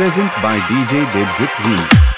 present by DJ Debzit Remix.